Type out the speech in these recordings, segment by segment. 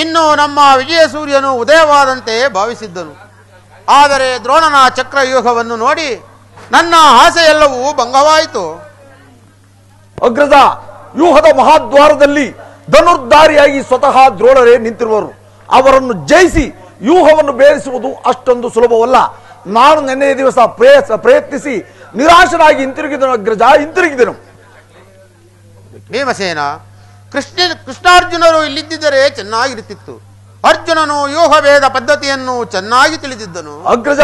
ಇನ್ನು ನಮ್ಮ ವಿಜಯ ಸೂರ್ಯನು ಉದಯವಾದಂತೆ ಭಾವಿಸಿದ್ದನು. ಆದರೆ ದ್ರೋಣನ ಚಕ್ರವ್ಯೂಹವನ್ನು ನೋಡಿ ನನ್ನ ಆಸೆ ಎಲ್ಲವೂ ಭಂಗವಾಯಿತು. ಅಗ್ರಜ ವ್ಯೂಹದ ಮಹಾದ್ವಾರದಲ್ಲಿ ಧನುರ್ಧಾರಿಯಾಗಿ ಸ್ವತಃ ದ್ರೋಣರೇ ನಿಂತಿರುವರು. ಅವರನ್ನು ಜಯಿಸಿ ವ್ಯೂಹವನ್ನು ಬೇರಿಸುವುದು ಅಷ್ಟೊಂದು ಸುಲಭವಲ್ಲ. ನಾನು ನಿನ್ನೆ ದಿವಸ ಪ್ರಯತ್ನ ಪ್ರಯತ್ನಿಸಿ ನಿರಾಶನಾಗಿ ಹಿಂತಿರುಗಿದನು ಅಗ್ರಜ ಹಿಂತಿರುಗಿದನು. ಭೀಮಸೇನ ಕೃಷ್ಣ ಕೃಷ್ಣಾರ್ಜುನರು ಇಲ್ಲಿದ್ದರೆ ಚೆನ್ನಾಗಿರುತ್ತಿತ್ತು. ಅರ್ಜುನನು ವ್ಯೂಹಭೇದ ಪದ್ಧತಿಯನ್ನು ಚೆನ್ನಾಗಿ ತಿಳಿದಿದ್ದನು. ಅಗ್ರಜ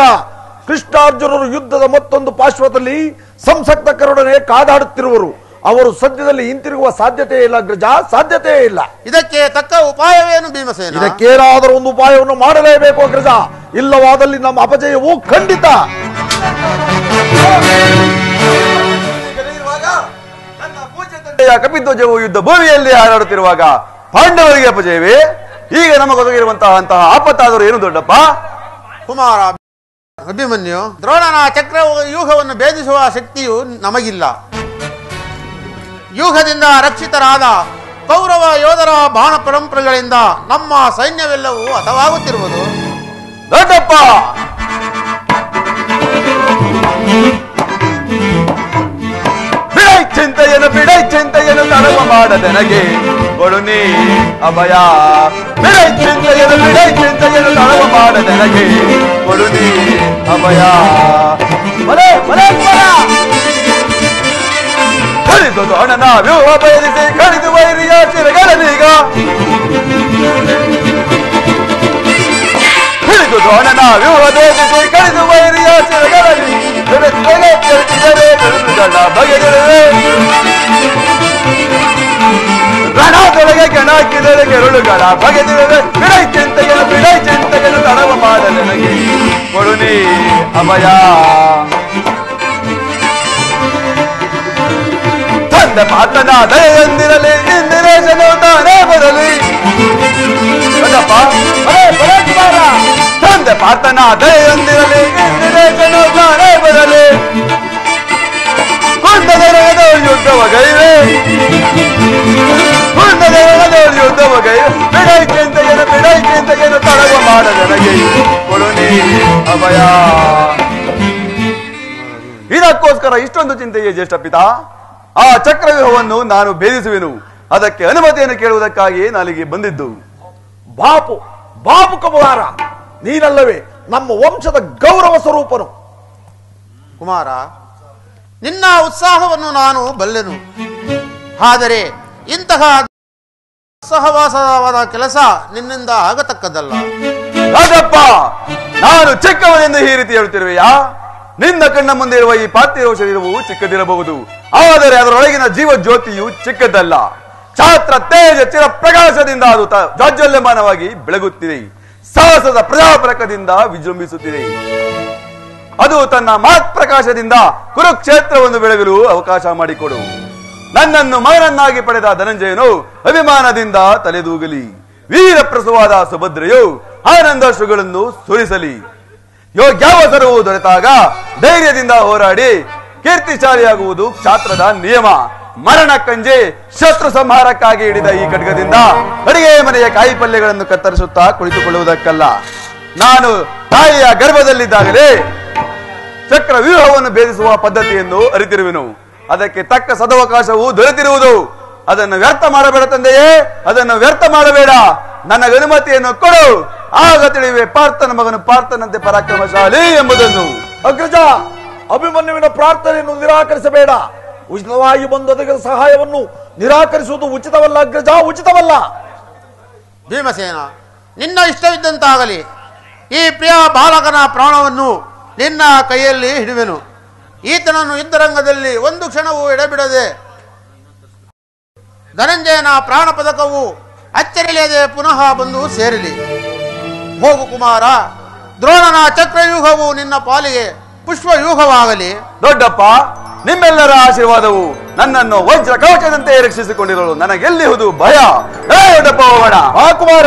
ಕೃಷ್ಣಾರ್ಜುನರು ಯುದ್ಧದ ಮತ್ತೊಂದು ಪಾರ್ಶ್ವದಲ್ಲಿ ಸಂಸಕ್ತಕರೊಡನೆ ಕಾದಾಡುತ್ತಿರುವರು. ಅವರು ಸದ್ಯದಲ್ಲಿ ಹಿಂತಿರುಗುವ ಸಾಧ್ಯತೆ ಇಲ್ಲ ಅಗ್ರಜ ಸಾಧ್ಯತೆ ಇಲ್ಲ. ಇದಕ್ಕೆ ತಕ್ಕ ಉಪಾಯವೇನು ಭೀಮಸೇನ? ಇದಕ್ಕೇನಾದರೂ ಒಂದು ಉಪಾಯವನ್ನು ಮಾಡಲೇಬೇಕು ಅಗ್ರಜ. ಇಲ್ಲವಾದಲ್ಲಿ ನಮ್ಮ ಅಪಜಯವು ಖಂಡಿತ. ತಂದೆಯ ಕಪಿಧ್ವಜವು ಯುದ್ಧ ಭೂಮಿಯಲ್ಲಿ ಹಾರಾಡುತ್ತಿರುವಾಗ ಪಾಂಡವರಿಗೆ ಅಪಜಯವೇ? ಈಗ ನಮಗೊದಗಿರುವಂತಹ ಅಂತಹ ಆಪತ್ತಾದರೂ ಏನು ದೊಡ್ಡಪ್ಪ? ಕುಮಾರ ಅಭಿಮನ್ಯು ದ್ರೋಣನ ಚಕ್ರ ವ್ಯೂಹವನ್ನು ಭೇದಿಸುವ ಶಕ್ತಿಯು ನಮಗಿಲ್ಲ. ಯೂಹದಿಂದ ರಕ್ಷಿತರಾದ ಕೌರವ ಯೋಧರ ಬಾಣ ಪರಂಪರೆಗಳಿಂದ ನಮ್ಮ ಸೈನ್ಯವೆಲ್ಲವೂ ಹತವಾಗುತ್ತಿರುವುದು. ದೊಡ್ಡಪ್ಪ! விளையாட தனகே கொழுநீ அபயா விளைச்சின் செயலும் விளைச்சின் செயலும் அளவமாட தனகே கொழுநீ அபயா மலே மலே மலா கணிது தோணனா வியூக பயதிசை கணிது வைரியா சிறகலனீகா கணிது தோணனா வியூக தேதிசை கணிது வைரியா சிறகலனீகா ಬೆಳೆಸಿದರೆ ಕೆರಟಿದರೆ ಬೆಳೆದುಗಳ್ಳ ಬಗೆದಿರುವೆ ರಣದೊಳಗೆ ಕೆಣಾಕಿದರೆ ಕೆರಳುಗಳ ಬಗೆದಿರುವೆ ಬಿಡೈ ಚಿಂತೆಯನ್ನು ಬಿಡೈ ಚಿಂತೆಯನ್ನು ತಡವ ಮಾಡ ನನಗೆ ಕೊಡುನಿ ಅಭಯ ತಂದೆ ಮಾತನ ದಯೆಯಂದಿರಲಿ ಇಂದಿರೇಶನು ತಾನೇ ಬರಲಿ ದೊಡ್ಡಪ್ಪ ಬರೇ ಬರೇ ಕುಮಾರ ತಂದೆ ಪಾತನ ದಯೆಯೊಂದಿರಲಿ ಇಂದಿರೇಶನು ತಾನೇ ಬರಲಿ. ಕುಂದದ ಯುದ್ಧವ ಗೈವೆ ಕುಂದದ ಯುದ್ಧವ ಗೈವೆ ಬಿಡೈಕೆಂತ ಏನು ಬಿಡೈಕೆಂತ ಏನು ತಡವ ಮಾಡ ನನಗೆ ಕೊಡುನಿ ಅಭಯ. ಇದಕ್ಕೋಸ್ಕರ ಇಷ್ಟೊಂದು ಚಿಂತೆಯೇ ಜ್ಯೇಷ್ಠ ಪಿತಾ. ಆ ಚಕ್ರವ್ಯೂಹವನ್ನು ನಾನು ಭೇದಿಸುವೆನು. ಅದಕ್ಕೆ ಅನುಮತಿಯನ್ನು ಕೇಳುವುದಕ್ಕಾಗಿ ನಾಲಿಗೆ ಬಂದಿದ್ದು. ಬಾಪು ಬಾಪು ಕಬುವಾರ ನೀನಲ್ಲವೇ ನಮ್ಮ ವಂಶದ ಗೌರವ ಸ್ವರೂಪನು. ಕುಮಾರ, ನಿನ್ನ ಉತ್ಸಾಹವನ್ನು ನಾನು ಬಲ್ಲೆನು. ಆದರೆ ಇಂತಹ ಸಹವಾಸವಾದ ಕೆಲಸ ನಿನ್ನಿಂದ ಆಗತಕ್ಕದ್ದಲ್ಲ. ರಾಜಪ್ಪ ನಾನು ಚಿಕ್ಕವನೆಂದು ಈ ರೀತಿ ಹೇಳುತ್ತಿರುವೆಯಾ? ನಿನ್ನ ಕಣ್ಣ ಮುಂದೆ ಇರುವ ಈ ಪಾರ್ಥಿವ ಶರೀರವು ಚಿಕ್ಕದಿರಬಹುದು. ಆದರೆ ಅದರೊಳಗಿನ ಜೀವ ಜ್ಯೋತಿಯು ಚಿಕ್ಕದಲ್ಲ. ಛಾತ್ರ ತೇಜ ಚಿರ ಪ್ರಕಾಶದಿಂದ ಅದು ಜಾಜ್ವಲ್ಯಮಾನವಾಗಿ ಬೆಳಗುತ್ತಿದೆ. ಸಾಹಸದ ಪ್ರಜಾಪರಕದಿಂದ ವಿಜೃಂಭಿಸುತ್ತಿದೆ. ಅದು ತನ್ನ ಮಹತ್ ಪ್ರಕಾಶದಿಂದ ಕುರುಕ್ಷೇತ್ರವನ್ನು ಬೆಳಗಲು ಅವಕಾಶ ಮಾಡಿಕೊಡು. ನನ್ನನ್ನು ಮಗನನ್ನಾಗಿ ಪಡೆದ ಧನಂಜಯನು ಅಭಿಮಾನದಿಂದ ತಲೆದೂಗಲಿ. ವೀರ ಪ್ರಸವಾದ ಸುಭದ್ರೆಯು ಆನಂದಾಶ್ರುಗಳನ್ನು ಸುರಿಸಲಿ. ಯೋಗ್ಯಾವಸರವು ದೊರೆತಾಗ ಧೈರ್ಯದಿಂದ ಹೋರಾಡಿ ಕೀರ್ತಿಶಾಲಿಯಾಗುವುದು ಕ್ಷಾತ್ರದ ನಿಯಮ. ಮರಣ ಕಂಜೆ ಶತ್ರು ಸಂಹಾರಕ್ಕಾಗಿ ಹಿಡಿದ ಈ ಖಡ್ಗದಿಂದ ಅಡಿಗೆ ಮನೆಯ ಕಾಯಿ ಪಲ್ಯಗಳನ್ನು ಕತ್ತರಿಸುತ್ತಾ ಕುಳಿತುಕೊಳ್ಳುವುದಕ್ಕಲ್ಲ. ನಾನು ತಾಯಿಯ ಗರ್ಭದಲ್ಲಿದ್ದಾಗಲೇ ಚಕ್ರ ವ್ಯೂಹವನ್ನು ಭೇದಿಸುವ ಪದ್ಧತಿಯನ್ನು ಅರಿತಿರುವೆನು. ಅದಕ್ಕೆ ತಕ್ಕ ಸದವಕಾಶವು ದೊರೆತಿರುವುದು. ಅದನ್ನು ವ್ಯರ್ಥ ಮಾಡಬೇಡ ತಂದೆಯೇ, ಅದನ್ನು ವ್ಯರ್ಥ ಮಾಡಬೇಡ. ನನ್ನ ಅನುಮತಿಯನ್ನು ಕೊಡು. ಆಗ ತಿಳಿವೆ ಪಾರ್ಥನ ಮಗನು ಪಾರ್ಥನಂತೆ ಪರಾಕ್ರಮಶಾಲಿ ಎಂಬುದನ್ನು. ಅಗ್ರಜ, ಅಭಿಮನ್ಯುವಿನ ಪ್ರಾರ್ಥನೆಯನ್ನು ನಿರಾಕರಿಸಬೇಡ. ಉಚಿತವಾಗಿ ಬಂದೊದಗಿದ ಸಹಾಯವನ್ನು ನಿರಾಕರಿಸುವುದು ಉಚಿತವಲ್ಲ ಅಗ್ರಜ ಉಚಿತವಲ್ಲ. ಭೀಮಸೇನ ನಿನ್ನ ಇಷ್ಟವಿದ್ದಂತಾಗಲಿ ಈ ಪ್ರಿಯ ಬಾಲಕನ ಪ್ರಾಣವನ್ನು ನಿನ್ನ ಕೈಯಲ್ಲಿ ಹಿಡುವೆನು. ಈತನನ್ನು ಯುದ್ಧರಂಗದಲ್ಲಿ ಒಂದು ಕ್ಷಣವೂ ಎಡೆಬಿಡದೆ ಧನಂಜಯನ ಪ್ರಾಣ ಪದಕವು ಅಚ್ಚರಿಯದೆ ಪುನಃ ಬಂದು ಸೇರಲಿ. ಹೋಗು ಕುಮಾರ ದ್ರೋಣನ ಚಕ್ರವ್ಯೂಹವು ನಿನ್ನ ಪಾಲಿಗೆ ಪುಷ್ಪವ್ಯೂಹವಾಗಲಿ. ದೊಡ್ಡಪ್ಪ ನಿಮ್ಮೆಲ್ಲರ ಆಶೀರ್ವಾದವು ನನ್ನನ್ನು ವಜ್ರ ಕವಚದಂತೆ ರಕ್ಷಿಸಿಕೊಂಡಿರಲು ನನಗೆಲ್ಲಿಹುದು ಭಯ. ಹೋಗೋಣ. ಆ ಕುಮಾರ.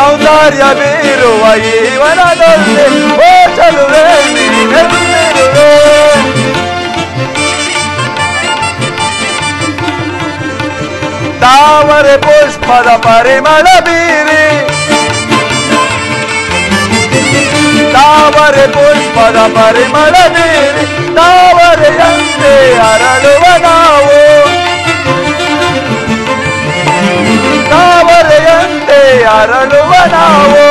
ಸೌಂದರ್ಯ ಬೀರುವ ಈ ವನದಲ್ಲಿ ಓ ಚಲುವೆ ನೀನೆಲ್ಲಿರುವೆ ತಾವರೆ ಪುಷ್ಪದ ಪರಿಮಳ ಬೀರಿ ತಾವರೆ ಪುಷ್ಪದ ಪರಿಮಳ ಬೀರಿ ತಾವರೆಯಂತೆ ಅರಳುವ ನಾವು ತಾವರೆಯಂತೆ ಅರಳುವ ನಾವು?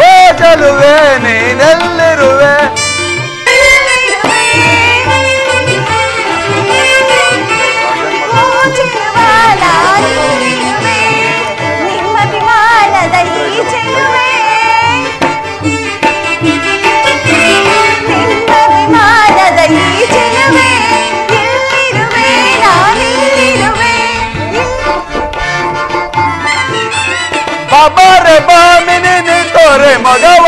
ಓ ಚಲುವೆ ನೀನೆಲ್ಲಿರುವೆ? ಬಾಬಾರೆ ಬಾಮಿನಿ ನೀ ತೋರೆ ಮಗವ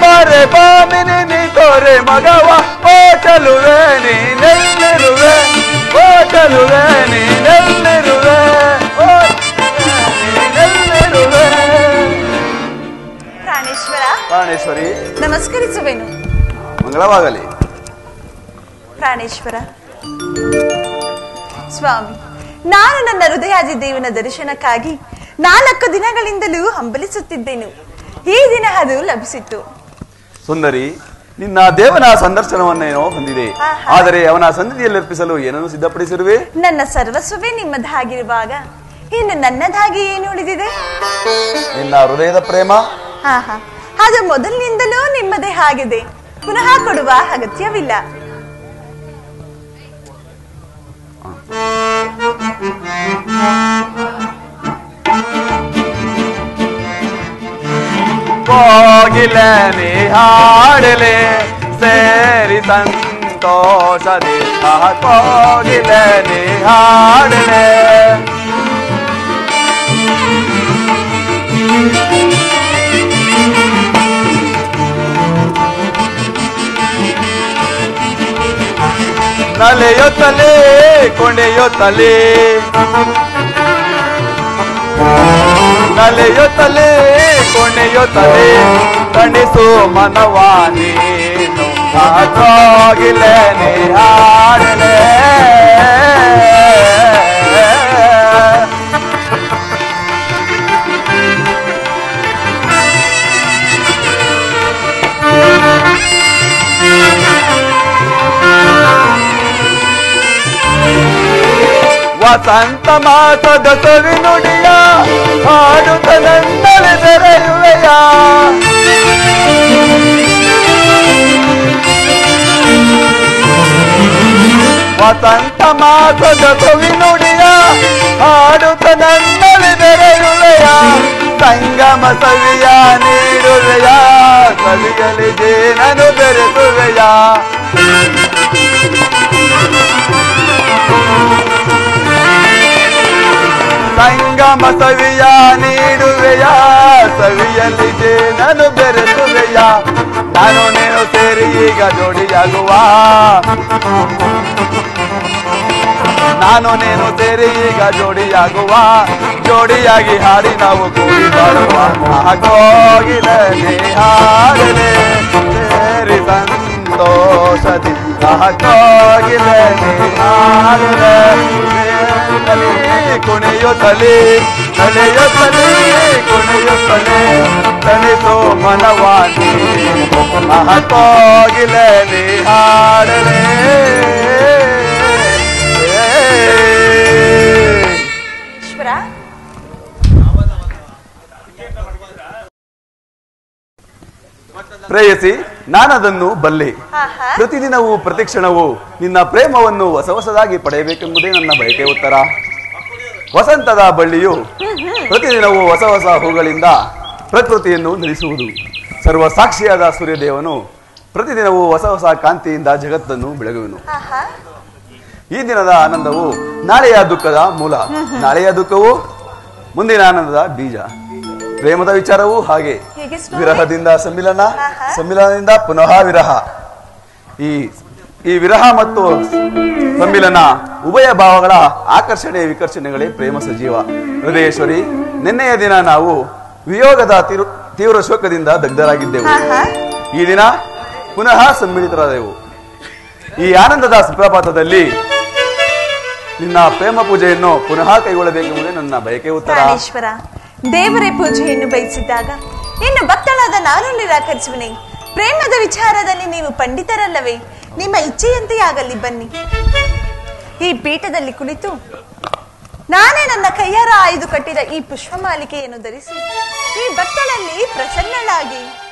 ಬಾರೆ ಬಾಮಿನಿ ನೀ ತೋರೆ ಮಗವ ಓ ಚಲುವೆ ನೀನೆಲ್ಲಿರುವೆ ಓ ಚಲುವೆ ನೀನೆಲ್ಲಿರುವೆ ಓ ನೀನೆಲ್ಲಿರುವೆ ಪ್ರಾಣೇಶ್ವರ. ಪ್ರಾಣೇಶ್ವರಿ. ನಮಸ್ಕರಿಸುವೆನು. ಮಂಗಳವಾಗಲಿ. ಪ್ರಾಣೇಶ್ವರ. ಸ್ವಾಮಿ. ನಾನು ನನ್ನ ಹೃದಯಾದಿ ದೇವನ ದರ್ಶನಕ್ಕಾಗಿ ನಾಲ್ಕು ದಿನಗಳಿಂದಲೂ ಹಂಬಲಿಸುತ್ತಿದ್ದೆನು. ಈ ದಿನ ಅದು ಲಭಿಸಿತು ಸುಂದರಿ ನಿನ್ನ ದೇವನ ಸಂದರ್ಶನವನ್ನೇನೋ ಹೊಂದಿದೆ. ಆದರೆ ಅವನ ಸನ್ನಿಧಿಯಲ್ಲಿ ಅರ್ಪಿಸಲು ಏನನ್ನು ಸಿದ್ಧಪಡಿಸಿರುವೆ? ನನ್ನ ಸರ್ವಸ್ವವೇ ನಿಮ್ಮದಾಗಿರುವಾಗ ಇನ್ನು ನನ್ನದಾಗಿ ಏನು ಉಳಿದಿದೆ ನಿನ್ನ ಹೃದಯದ ಪ್ರೇಮ? ಅದು ಮೊದಲಿನಿಂದಲೂ ನಿಮ್ಮದೇ ಆಗಿದೆ. ಪುನಃ ಕೊಡುವ ಅಗತ್ಯವಿಲ್ಲ. ಕೋಗಿಲೆ ನೀ ಹಾಡಲೆ ಸೇರಿ ಸಂತೋಷದಿ ಆಹ, ಕೋಗಿಲೆ ನೀ ಹಾಡಲೆ ನಲೆಯೊತ್ತಲೇ ಕೊಂಡೆಯೊತ್ತಲೇ ನಲೆಯೊತ್ತಲೇ ಕೊನೆಯೊತ್ತಲೇ ತಣಿಸು ಮನವ ನೀನು ಆಗೋಗಿಲೆ ನೀ ಹಾಡಲೆ ವಸಂತ ಮಾಸದ ಸವಿ ನುಡಿಯ ಹಾಡುತ್ತ ನನ್ನಲೆ ಬೆರೆಯುವೆಯ ವಸಂತ ಮಾಸದ ಸವಿ ನುಡಿಯ ಹಾಡುತ್ತ ನನ್ನಲೆ ಬೆರೆಯುವೆಯ ಸಂಗಮ ಸವಿಯ ನೀಡುವೆಯ ಸವಿಯಲಿ ಜೇನನು ಬೆರೆಸುವೆಯ ಸಂಗಮ ಸವಿಯ ನೀಡುವೆಯ, ಸವಿಯಲ್ಲಿ ನಾನು ಬೆರೆಸುವೆಯ. ನಾನು, ನೀನು ಸೇರಿ ಈಗ ಜೋಡಿಯಾಗುವ. ನಾನು, ನೀನು ಸೇರಿ ಈಗ ಜೋಡಿಯಾಗುವ. ಜೋಡಿಯಾಗಿ ಹಾಡಿ ನಾವು ಕೂಡಿ ಬಾಳುವ. ಹಾಗೋಗಿಲೆ ನೀ ಹಾಡಲೆ. ಸೇರಿ ಸಂತೋಷದಿ ಹಾಗೋಗಿಲೆ ನೀ ಹಾಡಲೆ ತಲೆ ಕುಣಿಯುತ್ತಲೇ ತಲೆಯುತ್ತಲೇ ಕುಣಿಯುತ್ತಲೇ ತಣಿಸೋ ಮನವಾನಿ ಮಹತ್ವಾಗಿಲೆ ನೀ ಹಾಡಲೇ ಈಶ್ವರ ಪ್ರೇಯಸಿ ನಾನದನ್ನು ಬಲ್ಲೆ. ಪ್ರತಿದಿನವೂ ಪ್ರತಿಕ್ಷಣವೂ ನಿನ್ನ ಪ್ರೇಮವನ್ನು ಹೊಸ ಹೊಸದಾಗಿ ಪಡೆಯಬೇಕೆಂಬುದೇ ನನ್ನ ಬಯಕೆ ಉತ್ತರ. ವಸಂತದ ಬಳ್ಳಿಯು ಪ್ರತಿದಿನವೂ ಹೊಸ ಹೊಸ ಹೂಗಳಿಂದ ಪ್ರಕೃತಿಯನ್ನು ಧರಿಸುವುದು. ಸರ್ವ ಸಾಕ್ಷಿಯಾದ ಸೂರ್ಯದೇವನು ಪ್ರತಿದಿನವೂ ಹೊಸ ಹೊಸ ಕಾಂತಿಯಿಂದ ಜಗತ್ತನ್ನು ಬೆಳಗುವನು. ಈ ದಿನದ ಆನಂದವು ನಾಳೆಯ ದುಃಖದ ಮೂಲ. ನಾಳೆಯ ದುಃಖವು ಮುಂದಿನ ಆನಂದದ ಬೀಜ. ಪ್ರೇಮದ ವಿಚಾರವೂ ಹಾಗೆ. ವಿರಹದಿಂದ ಸಮ್ಮಿಲನ. ಸಮ್ಮಿಲನದಿಂದ ಪುನಃ ವಿರಹ. ಈ ಈ ವಿರಹ ಮತ್ತು ಸಮ್ಮಿಲನ ಉಭಯ ಭಾವಗಳ ಆಕರ್ಷಣೆ ವಿಕರ್ಷಣೆಗಳೇ ಪ್ರೇಮ ಸಜೀವ. ಹೃದಯೇಶ್ವರಿ ನಿನ್ನೆಯ ದಿನ ನಾವು ವಿಯೋಗದ ತೀವ್ರ- ಶೋಕದಿಂದ ದಗ್ಧರಾಗಿದ್ದೆವು. ಈ ದಿನ ಪುನಃ ಸಮ್ಮಿಳಿತರಾದೆವು. ಈ ಆನಂದದ ಸುಪ್ರಭಾತದಲ್ಲಿ ನಿನ್ನ ಪ್ರೇಮ ಪೂಜೆಯನ್ನು ಪುನಃ ಕೈಗೊಳ್ಳಬೇಕೆಂಬುದೇ ನನ್ನ ಬಯಕೆ ಉತ್ತರ. ದೇವರೇ ಪೂಜೆಯನ್ನು ಬಯಸಿದ್ದಾಗ ಇನ್ನು ಭಕ್ತಳಾದ ನಾನು ನಿರಾಕರಿಸುವನೇ. ಪ್ರೇಮದ ವಿಚಾರದಲ್ಲಿ ನೀವು ಪಂಡಿತರಲ್ಲವೇ. ನಿಮ್ಮ ಇಚ್ಛೆಯಂತೆ ಆಗಲಿ ಬನ್ನಿ. ಈ ಪೀಠದಲ್ಲಿ ಕುಳಿತು ನಾನೇ ನನ್ನ ಕೈಯಾರ ಆಯ್ದು ಕಟ್ಟಿದ ಈ ಪುಷ್ಪಮಾಲಿಕೆಯನ್ನು ಧರಿಸಿ ಈ ಭಕ್ತಳಲ್ಲಿ ಪ್ರಸನ್ನಳಾಗಿ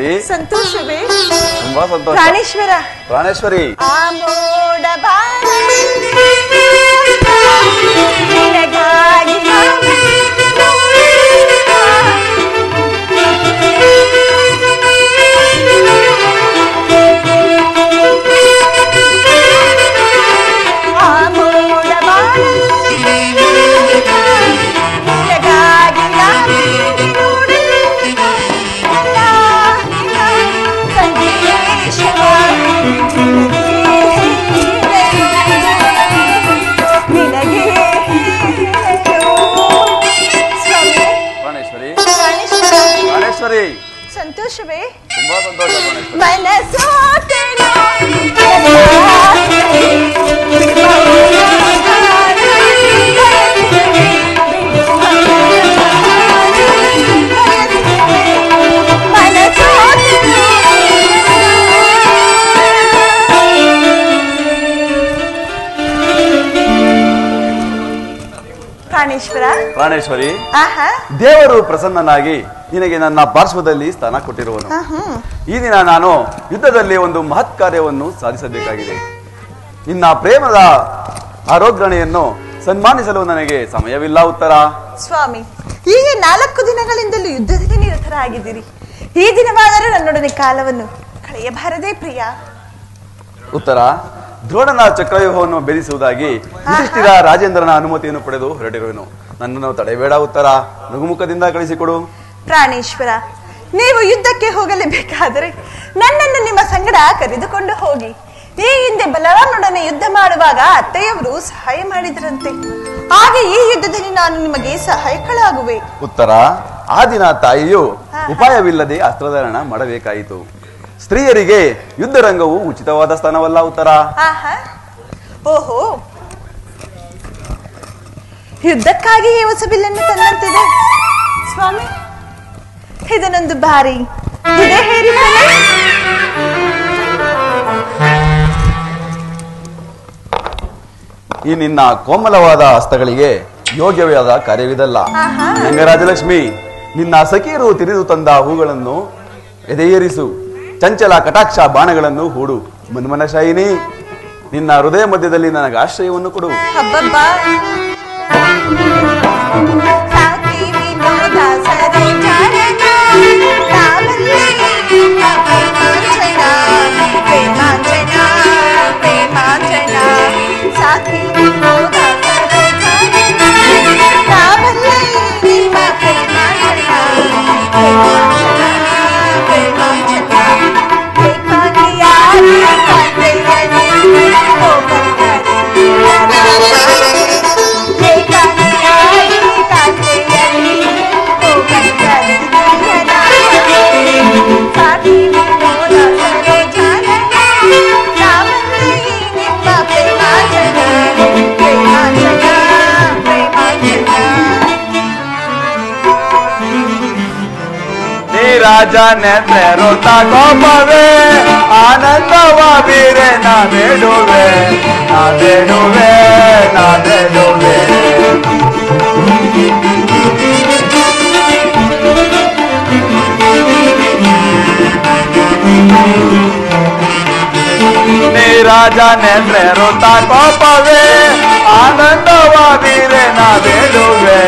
ಪ್ರಾಣೇಶ್ವರಿ ಸಂತೋಷವೇ ತುಂಬಾ ಸಂತೋಷ. ಪ್ರಾಣೇಶ್ವರ. ಪ್ರಾಣೇಶ್ವರಿ. ಆ ಮೋಡ ಬಾಣ ನಿನಗಾಗಿ ಪ್ರಾಣೇಶ್ವರ ದೇವರು ಪ್ರಸನ್ನನಾಗಿ ನಿನಗೆ ನನ್ನ ಪಾರ್ಶ್ವದಲ್ಲಿ ಸ್ಥಾನ ಕೊಟ್ಟಿರುವನು. ಈ ದಿನ ನಾನು ಯುದ್ಧದಲ್ಲಿ ಒಂದು ಮಹತ್ ಕಾರ್ಯವನ್ನು ಸಾಧಿಸಬೇಕಾಗಿದೆ. ನಿನ್ನ ಪ್ರೇಮದ ಆರೋಗ್ರಣೆಯನ್ನು ಸನ್ಮಾನಿಸಲು ನನಗೆ ಸಮಯವಿಲ್ಲ ಉತ್ತರ. ಸ್ವಾಮಿ ಹೀಗೆ ನಾಲ್ಕು ದಿನಗಳಿಂದಲೂ ಯುದ್ಧದಲ್ಲಿ ನಿರತರಾಗಿದ್ದೀರಿ. ಈ ದಿನವಾದರೂ ನನ್ನೊಡನೆ ಕಾಲವನ್ನು ಕಳೆಯಬಾರದೇ ಪ್ರಿಯ. ಉತ್ತರ ದ್ರೋಣನ ಚಕ್ರವ್ಯೂಹವನ್ನು ಬೆದಿಸುವುದಾಗಿ ಯುಧಿಷ್ಠಿರ ರಾಜೇಂದ್ರನ ಅನುಮತಿಯನ್ನು ಪಡೆದು ಹೊರಟಿರುವೆನು. ನನ್ನನ್ನು ತಡೆಬೇಡ ಉತ್ತರ ನಗುಮುಖದಿಂದ ಕಳಿಸಿಕೊಡು. ಪ್ರಾಣೇಶ್ವರ ನೀವು ಯುದ್ಧಕ್ಕೆ ಹೋಗಲೇಬೇಕಾದರೆ ನನ್ನನ್ನು ನಿಮ್ಮ ಸಂಗಡ ಕರೆದುಕೊಂಡು ಹೋಗಿ. ಈ ಹಿಂದೆ ಬಲರಾಮನೊಡನೆ ಯುದ್ಧ ಮಾಡುವಾಗ ಅತ್ತೆಯವರು ಸಹಾಯ ಮಾಡಿದ್ರಂತೆ. ಹಾಗೆ ಈ ಯುದ್ಧದಲ್ಲಿ ನಾನು ನಿಮಗೆ ಸಹಾಯಕಳಾಗುವೆ. ಉತ್ತರ ಆ ದಿನ ತಾಯಿಯು ಉಪಾಯವಿಲ್ಲದೆ ಅಸ್ತ್ರಧಾರಣ ಮಾಡಬೇಕಾಯಿತು. ಸ್ತ್ರೀಯರಿಗೆ ಯುದ್ಧ ರಂಗವು ಉಚಿತವಾದ ಸ್ಥಾನವಲ್ಲ ಉತ್ತರ. ಓಹೋ ಯುದ್ಧಕ್ಕಾಗಿ ಈ ಹೊಸ ಬಿಲ್ಲನ್ನು ತಂದಂತಿದೆ. ಸ್ವಾಮಿ ಇದನ್ನೊಂದು ಬಾರಿ ಇದೇ ಈ ನಿನ್ನ ಕೋಮಲವಾದ ಹಸ್ತಗಳಿಗೆ ಯೋಗ್ಯವಾದ ಕಾರ್ಯವಿದಲ್ಲ. ರಾಜಲಕ್ಷ್ಮಿ ನಿನ್ನ ಸಖಿಯರು ತಿರಿದು ತಂದ ಹೂಗಳನ್ನು ಎದೆಯೇರಿಸು. ಚಂಚಲ ಕಟಾಕ್ಷ ಬಾಣಗಳನ್ನು ಹೂಡು. ಮನ್ಮನಶಾಯಿನಿ ನಿನ್ನ ಹೃದಯ ಮಧ್ಯದಲ್ಲಿ ನನಗೆ ಆಶ್ರಯವನ್ನು ಕೊಡು. ಹಬ್ಬಬ್ಬ ಸಾಕಿ ನೀ ರಾಜ ನೆನ್ನೆ ರೋತ ಕೋಪವೇ ಆನಂದವ ಬೀರೆ ನಾ ಬೇಡುವೆ ನಾ ಬೇಡುವೆ ನಾ ಬೇಡುವೆ ನೀ ರಾಜ ನೆನ್ನೆ ರೋತ ಕೋಪವೇ ಆನಂದವ ಬೀರೆ ನಾ ಬೇಡುವೆ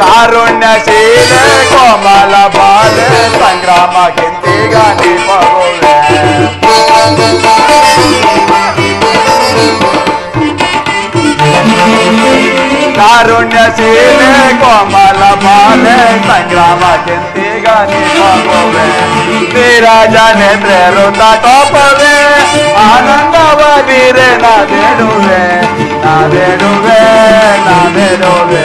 కారుణ్యశీల కోమల బాల సంగ్రామ కిందిగా కారుణ్యశీల కోమల బాల సంగ్రామ కిందిగా నిపవే నీరాజ నేత్రుత తోపవే ఆనందవ వీర నా వేణువే నా వేణువే నా వేణువే.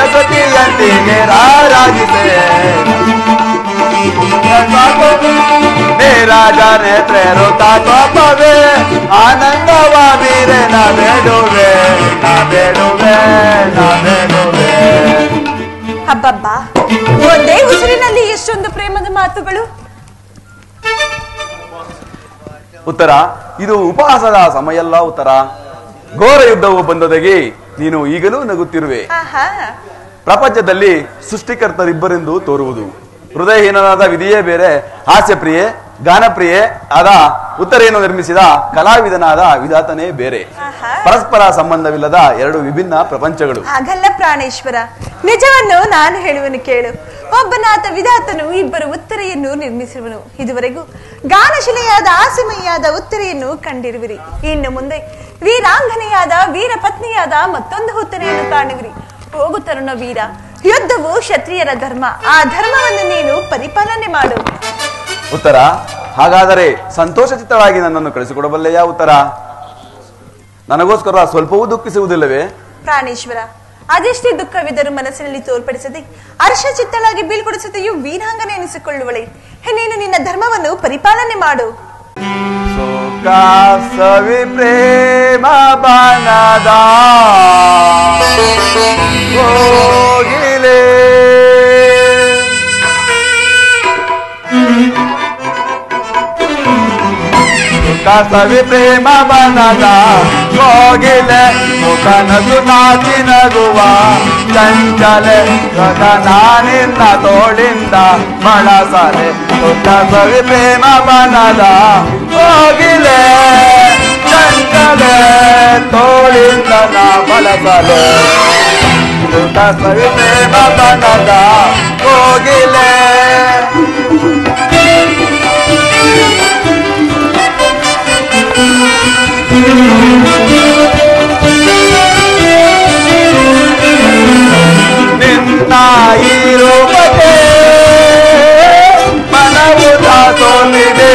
ವೀರಸತಿ ಅಂತಿಗೆ ರಾರಾಜಿಸೆ ನೇ ರಾಜ ಆನಂದವಾದಿರೆ ನಾ ಬೇಡುವೆ ನಾ ಬೇಡುವೆ ನಾ ಬೇಡುವೆ ಹಬ್ಬಬ್ಬ ಒಂದೇ ಉಸಿರಿನಲ್ಲಿ ಎಷ್ಟೊಂದು ಪ್ರೇಮದ ಮಾತುಗಳು. ಉತ್ತರ ಇದು ಉಪವಾಸದ ಸಮಯಲ್ಲ ಉತ್ತರ. ಘೋರ ಯುದ್ಧವು ಬಂದೊದಗಿ ನೀನು ಈಗಲೂ ನಗುತ್ತಿರುವೆ. ಪ್ರಪಂಚದಲ್ಲಿ ಸೃಷ್ಟಿಕರ್ತರಿಬ್ಬರೆಂದು ತೋರುವುದು. ಹೃದಯಹೀನನಾದ ವಿಧಿಯೇ ಬೇರೆ ಹಾಸ್ಯಪ್ರಿಯೆ ಗಾನಪ್ರಿಯೆ ಆದ ಉತ್ತರೆಯನ್ನು ನಿರ್ಮಿಸಿದ ಕಲಾವಿದನಾದ ವಿಧಾತನೇ ಬೇರೆ. ಪರಸ್ಪರ ಸಂಬಂಧವಿಲ್ಲದ ಎರಡು ವಿಭಿನ್ನ ಪ್ರಪಂಚಗಳು. ಹಾಗಲ್ಲ ಪ್ರಾಣೇಶ್ವರ. ನಿಜವನ್ನು ನಾನು ಹೇಳುವನು ಕೇಳು. ಒಬ್ಬನಾತ ವಿಧಾತನು ಇಬ್ಬರು ಉತ್ತರೆಯನ್ನು ನಿರ್ಮಿಸಿರುವನು. ಇದುವರೆಗೂ ಗಾನಶಿಲೆಯಾದ ಆಸೆಮಯ್ಯಾದ ಉತ್ತರೆಯನ್ನು ಕಂಡಿರುವಿರಿ. ಇನ್ನು ಮುಂದೆ ವೀರಾಂಗನೆಯಾದ ವೀರ ಪತ್ನಿಯಾದ ಮತ್ತೊಂದು ಹುತ್ತನೆಯನ್ನು ಕಾಣುವಿರಿ. ಹೋಗು ತರುಣ ವೀರ ಯುದ್ಧವು ಕ್ಷತ್ರಿಯರ ಧರ್ಮ. ಆ ಧರ್ಮವನ್ನು ನೀನು ಪರಿಪಾಲನೆ ಮಾಡು. ಉತ್ತರ ಹಾಗಾದರೆ ಸಂತೋಷ ಚಿತ್ತವಾಗಿ ನನ್ನನ್ನು ಕಳಿಸಿಕೊಡಬಲ್ಲೆಯಾ ಉತ್ತರ? ನನಗೋಸ್ಕರ ಸ್ವಲ್ಪವೂ ದುಃಖಿಸುವುದಿಲ್ಲವೇ? ಪ್ರಾಣೇಶ್ವರ ಅದೆಷ್ಟೇ ದುಃಖವಿದ್ದರೂ ಮನಸ್ಸಿನಲ್ಲಿ ತೋರ್ಪಡಿಸದೆ ಅರ್ಷ ಚಿತ್ತಳಾಗಿ ಬೀಳ್ಕೊಡಿಸದೆಯೂ ವೀರಾಂಗನೆ ಎನಿಸಿಕೊಳ್ಳುವಳೆ. ನೀನು ನಿನ್ನ ಧರ್ಮವನ್ನು ಪರಿಪಾಲನೆ ಮಾಡು. ಸುಖ ಸವಿ ಪ್ರೇಮ ಬನದ ಕೋಗಿಲೆ ಸುಖ ಪ್ರೇಮ ಬನದ ಕೋಗಿಲೆ ಮುಖನದು ನಾಚಿ ನಗುವ, ಚಂಚಲೆ ಗಗನಾನಿನ್ನ ತೋಳಿಂದ ಬಳಸಲೆ ಸುಖ ಸವಿ ಪ್ರೇಮ ಬನದ ಕೋಗಿಲೆ ಚಂಚಲೆ ತೋಳಿಂದ ನಾ ಬಳಸಲೆ ಸುಖ ಸವಿ ಪ್ರೇಮ ಬನದ ಕೋಗಿಲೆ ನಿನ್ನ ಈ ರೂಪಕ್ಕೆ ಮನವು ಸೋಲಿದೆ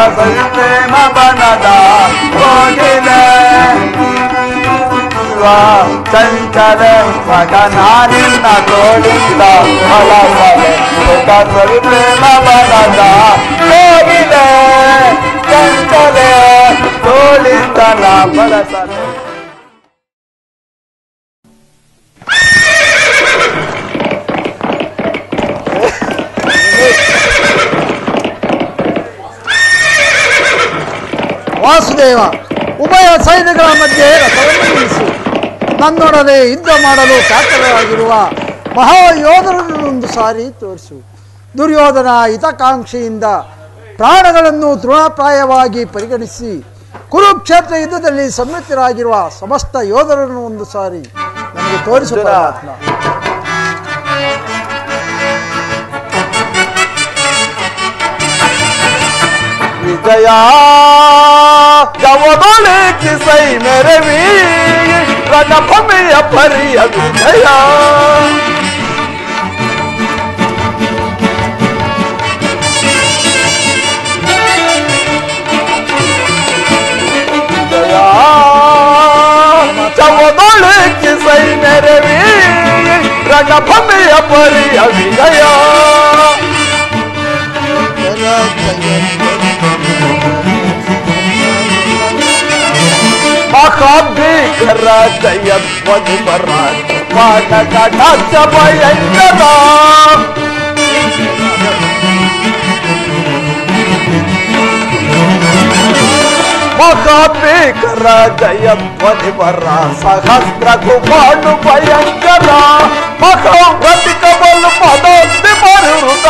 ಪ್ರೇಮ ಬನದ ಕೋಗಿಲೆ ಕಸಲಿ ಪ್ರೇಮ ಬನದ ಕೋಗಿಲೆ ಚಂಚಲ ಮಗನಾನಿನ್ನ ತೋಳಿಂದ ಹೊಲಸಲೆ ಸುಖ ಸವಿ ಪ್ರೇಮ ಬಲದ ಕೋಗಿಲೆ ಚಂಚಲೆ ತೋಳಿಂದ ನಾ ಬಳಸಲೆ ವಾಸುದೇವ ಉಭಯ ಸೈನ್ಯಗಳ ಮಧ್ಯೆ ರಥವನ್ನು ನಿಲ್ಲಿಸಿ ನನ್ನೊಡನೆ ಯುದ್ಧ ಮಾಡಲು ಕಾತರವಾಗಿರುವ ಮಹಾಯೋಧರನ್ನು ಒಂದು ಸಾರಿ ತೋರಿಸು. ದುರ್ಯೋಧನ ಹಿತಕಾಂಕ್ಷೆಯಿಂದ ಪ್ರಾಣಗಳನ್ನು ತೃಣಪ್ರಾಯವಾಗಿ ಪರಿಗಣಿಸಿ ಕುರುಕ್ಷೇತ್ರ ಯುದ್ಧದಲ್ಲಿ ಸಮ್ಮಿತರಾಗಿರುವ ಸಮಸ್ತ ಯೋಧರನ್ನು ಒಂದು ಸಾರಿ ನಮಗೆ ತೋರಿಸು ಅರ್ಜುನ. ಪರಮಾತ್ಮ. ವಿಜಯ ಜವದೊಳೆ ಕಿಸೈ ಮೆರವಿ ರಣಭಮೆಯ ಪರಿಯ ವಿಜಯ ವಿಜಯ ಜವದೊಳೆ ಕಿಸೈ ಮೆರವಿ ರಣಭಮೆಯ ಪರಿಯ ವಿಜಯ ಮಹಾಭೀಕರ ಜಯಧ್ವಜುಬರ ಮಾನಗಢ ಭಯಂಕರ ಮಹಾಭೀಕರ ಜಯಧ್ವಜುಬರ ಸಹಸ್ರ ಕುಮಾರು ಭಯಂಕರ ಮಹಾವ್ರತಿ ಕಮಲು ಪದ ಮರುತ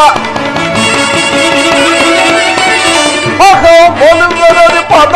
ಮಹ ಬಲುಗರರಿ ಪದ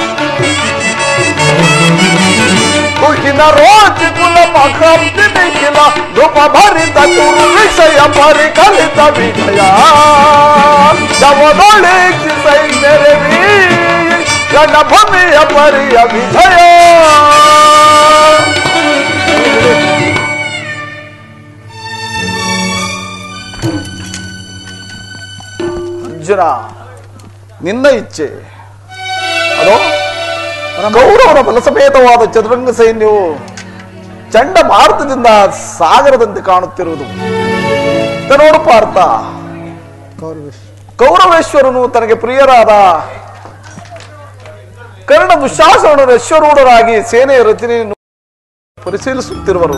तुझीना रोज गुलाब आखरापने केला धोपा भरिता तूर विषय भरी घालिता विजया जवळोळे सई मेरे वी रणभूमी अपरी अभिजय ಅರ್ಜುನ ನಿನ್ನ ಇಚ್ಛೆ ಅದೋ ಕೌರವರ ಬಲಸಮೇತವಾದ ಚದುರಂಗ ಸೈನ್ಯವು ಚಂಡಮಾರುತದಿಂದ ಸಾಗರದಂತೆ ಕಾಣುತ್ತಿರುವುದು. ನೋಡು ಪಾರ್ಥ. ಕೌರವೇಶ್ವರನು ತನಗೆ ಪ್ರಿಯರಾದ ಕರ್ಣ ದುಶಾಸನ ಅಶ್ವರೂಢರಾಗಿ ಸೇನೆಯ ರಚನೆಯನ್ನು ಪರಿಶೀಲಿಸುತ್ತಿರುವರು.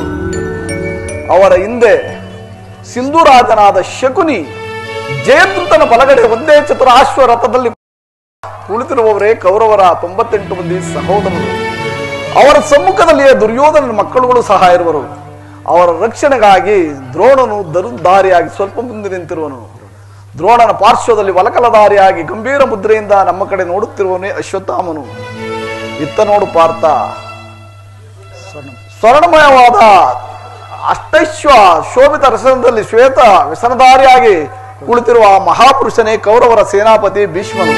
ಅವರ ಹಿಂದೆ ಸಿಂಧುರಾಜನಾದ ಶಕುನಿ ಜಯದೂತನ ಬಲಗಡೆ ಒಂದೇ ಚತುರಾಶ್ವ ರಥದಲ್ಲಿ ಕುಳಿತಿರುವವರೇ ಕೌರವರ ತೊಂಬತ್ತೆಂಟು ಮಂದಿ ಸಹೋದರರು. ಅವರ ಸಮ್ಮುಖದಲ್ಲಿಯೇ ದುರ್ಯೋಧನ ಮಕ್ಕಳುಗಳು ಸಹ ಇರುವರು. ಅವರ ರಕ್ಷಣೆಗಾಗಿ ದ್ರೋಣನು ದರುದಾರಿಯಾಗಿ ಸ್ವಲ್ಪ ಮುಂದೆ ನಿಂತಿರುವನು. ದ್ರೋಣನ ಪಾರ್ಶ್ವದಲ್ಲಿ ವಲಕಲದಾರಿಯಾಗಿ ಗಂಭೀರ ಮುದ್ರೆಯಿಂದ ನಮ್ಮ ಕಡೆ ನೋಡುತ್ತಿರುವನೇ ಅಶ್ವತ್ಥಾಮನು. ಇತ್ತ ನೋಡು ಪಾರ್ಥ. ಸ್ವರ್ಣಮಯವಾದ ಅಷ್ಟೈಶ್ವ ಶೋಭಿತ ರಸನದಲ್ಲಿ ಶ್ವೇತ ವ್ಯಸನಧಾರಿಯಾಗಿ ಕುಳಿತಿರುವ ಆ ಮಹಾಪುರುಷನೇ ಕೌರವರ ಸೇನಾಪತಿ ಭೀಷ್ಮನು.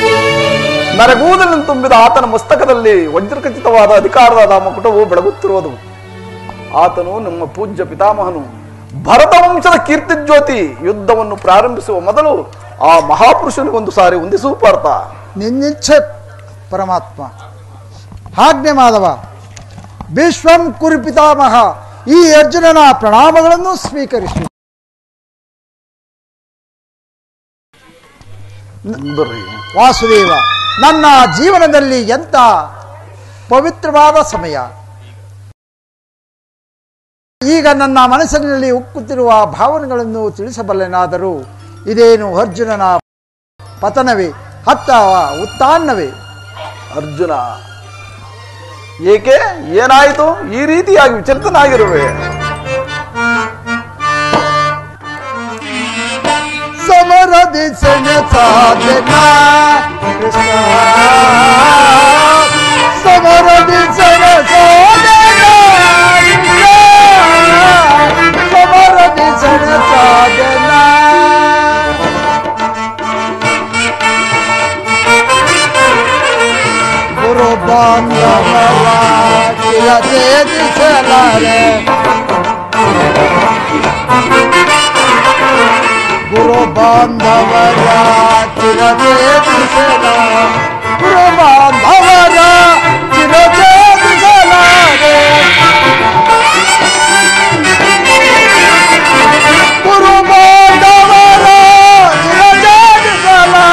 ನರಗೂದಲನ್ನು ತುಂಬಿದ ಆತನ ಮಸ್ತಕದಲ್ಲಿ ವಜ್ರಖಚಿತವಾದ ಅಧಿಕಾರದ ಮುಕುಟವು ಬೆಳಗುತ್ತಿರುವುದು. ಆತನು ನಮ್ಮ ಪೂಜ್ಯ ಪಿತಾಮಹನು. ಭರತ ವಂಶದ ಕೀರ್ತಿ ಜ್ಯೋತಿ ಯುದ್ಧವನ್ನು ಪ್ರಾರಂಭಿಸುವ ಮೊದಲು ಆ ಮಹಾಪುರುಷನಿಗೊಂದು ಸಾರಿ ಹೊಂದಿಸು ಪಾರ್ಥ. ನಿನ್ನಿಚ್ಛೆ, ಪರಮಾತ್ಮ. ಆಜ್ಞೆ ಮಾಧವ, ಭೀಷ್ಮಂ ಕುರುಪಿತಾಮಹ, ಈ ಅರ್ಜುನನ ಪ್ರಣಾಮಗಳನ್ನು ಸ್ವೀಕರಿಸು. ವಾಸುದೇವ ನನ್ನ ಜೀವನದಲ್ಲಿ ಎಂತ ಪವಿತ್ರವಾದ ಸಮಯ? ಈಗ ನನ್ನ ಮನಸ್ಸಿನಲ್ಲಿ ಉಕ್ಕುತ್ತಿರುವ ಭಾವನೆಗಳನ್ನು ತಿಳಿಸಬಲ್ಲೆನಾದರೂ ಇದೇನು ಅರ್ಜುನನ ಪತನವೇ ಹತ್ತ ಉತ್ತಾನ್ನವೇ? ಅರ್ಜುನ ಏಕೆ ಏನಾಯಿತು? ಈ ರೀತಿಯಾಗಿ ವಿಚಲಿತನಾಗಿರುವೆ. Radit sene tadına. Krishna Sana Radit sene tadına. Krishna Sana Radit sene tadına. Kurban yanara Kilat edilselere Thank you. गुरु बांधव चिरदेव सेना गुरु बांधव चिरदेव सेना रे गुरु बांधव चिरदेव सेना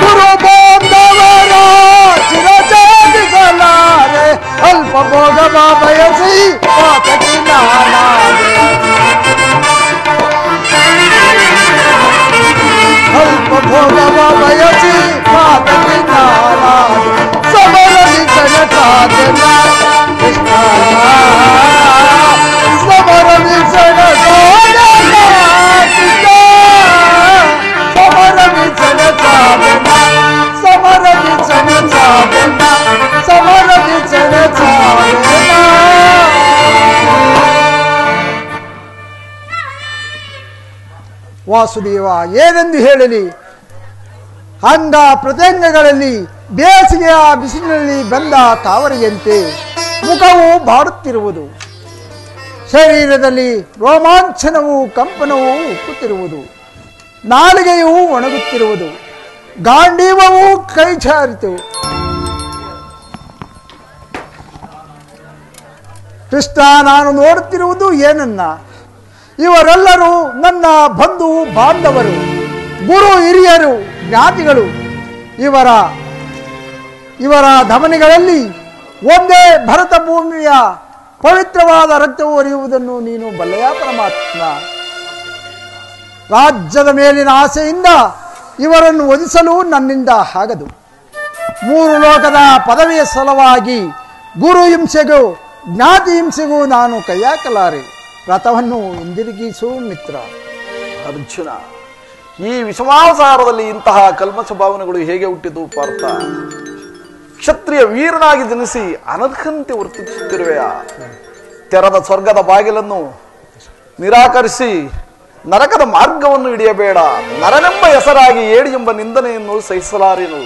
गुरु बांधव चिरदेव सेना रे अल्प बोध बाबयसी पातक भोग ವಾಸುದೇವ, ಏನೆಂದು ಹೇಳಲಿ? ಅಂಗ ಪ್ರತ್ಯಂಗಗಳಲ್ಲಿ, ಬೇಸಿಗೆಯ ಬಿಸಿಲಿನಲ್ಲಿ ಬಂದ ತಾವರೆಯಂತೆ ಮುಖವು ಬಾಡುತ್ತಿರುವುದು. ಶರೀರದಲ್ಲಿ ರೋಮಾಂಚನವು ಕಂಪನವು ಉಕ್ಕುತ್ತಿರುವುದು ನಾಲಿಗೆಯು ಒಣಗುತ್ತಿರುವುದು. ಗಾಂಡೀವವು ಕೈಚಾರಿತು ಕೃಷ್ಣ, ನಾನು ನೋಡುತ್ತಿರುವುದು ಏನನ್ನ? ಇವರೆಲ್ಲರೂ ನನ್ನ ಬಂಧು ಬಾಂಧವರು, ಗುರು ಹಿರಿಯರು ಜ್ಞಾತಿಗಳು ಇವರ ಇವರ ಧಮನಿಗಳಲ್ಲಿ ಒಂದೇ ಭರತ ಭೂಮಿಯ ಪವಿತ್ರವಾದ ರಕ್ತವು ಹರಿಯುವುದನ್ನು ನೀನು ಬಲ್ಲೆಯ ಪರಮಾತ್ಮ. ರಾಜ್ಯದ ಮೇಲಿನ ಆಸೆಯಿಂದ ಇವರನ್ನು ಒದಿಸಲು ನನ್ನಿಂದ ಆಗದು. ಮೂರು ಲೋಕದ ಪದವಿಯ ಸಲುವಾಗಿ ಗುರು ಹಿಂಸೆಗೂ, ಜ್ಞಾತಿ ಹಿಂಸೆಗೂ ನಾನು ಕೈಯಾಕಲಾರೆ. ರಥವನ್ನು ಹಿಂದಿರುಗಿಸು ಮಿತ್ರ. ಅರ್ಜುನ, ಈ ವಿಷಮಾವಸಾರದಲ್ಲಿ ಇಂತಹ ಕಲ್ಮಶ ಭಾವನೆಗಳು ಹೇಗೆ ಹುಟ್ಟಿತು ಪಾರ್ಥ? ಕ್ಷತ್ರಿಯ ವೀರನಾಗಿ ಜನಿಸಿ ಅನರ್ಹಂತೆ ವರ್ತಿಸುತ್ತಿರುವೆಯ? ತೆರದ ಸ್ವರ್ಗದ ಬಾಗಿಲನ್ನು ನಿರಾಕರಿಸಿ ನರಕದ ಮಾರ್ಗವನ್ನು ಹಿಡಿಯಬೇಡ. ನರನೆಂಬ ಹೆಸರಾಗಿ ಏಡಿ ಎಂಬ ನಿಂದನೆಯನ್ನು ಸಹಿಸಲಾರೆನು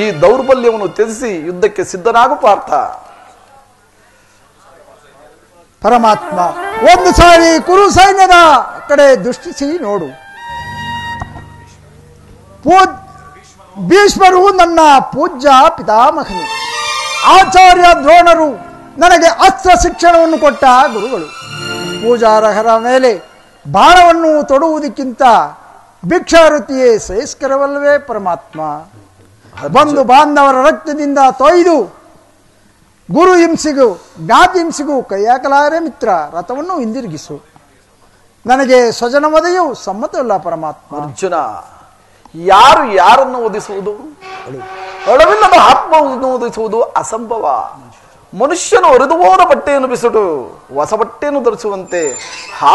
ಈ ದೌರ್ಬಲ್ಯವನ್ನು ತ್ಯಜಿಸಿ ಯುದ್ಧಕ್ಕೆ ಸಿದ್ಧನಾಗು ಪಾರ್ಥ. ಪರಮಾತ್ಮ. ಒಂದು ಸಾರಿ ಕುರು ಸೈನ್ಯದ ಕಡೆ ದೃಷ್ಟಿಸಿ ನೋಡು. ಪೂಜ್, ಭೀಷ್ಮರು ನನ್ನ ಪೂಜ್ಯ ಪಿತಾಮಹನು ಆಚಾರ್ಯ ದ್ರೋಣರು ನನಗೆ ಅಸ್ತ್ರ ಶಿಕ್ಷಣವನ್ನು ಕೊಟ್ಟ ಗುರುಗಳು. ಪೂಜಾರಹರ ಮೇಲೆ ಬಾಣವನ್ನು ತೊಡುವುದಕ್ಕಿಂತ ಭಿಕ್ಷಾವೃತ್ತಿಯೇ ಶ್ರೇಷ್ಕರವಲ್ಲವೇ ಪರಮಾತ್ಮ. ಬಂಧು ಬಾಂಧವರ ರಕ್ತದಿಂದ ತೊಯ್ದು ಗುರು ಹಿಂಸೆಗು ಜ್ಞಾತಿ ಹಿಂಸಿಗೂ ಕೈಯಾಕಲಾರೆ ಮಿತ್ರ ರಥವನ್ನು ಹಿಂದಿರುಗಿಸು. ನನಗೆ ಸ್ವಜನ ವಧೆಯು ಸಮ್ಮತವಿಲ್ಲ ಪರಮಾತ್ಮ. ಅರ್ಜುನ ಯಾರು ಯಾರನ್ನು ಓದಿಸುವುದು ಅಳವಿಲ್ಲದ ಆತ್ಮವನ್ನು ಓದಿಸುವುದು ಅಸಂಭವ. ಮನುಷ್ಯನು ಒರೆದು ಹೋದ ಬಟ್ಟೆಯನ್ನು ಬಿಸಿಟು ಹೊಸ ಬಟ್ಟೆಯನ್ನು ಧರಿಸುವಂತೆ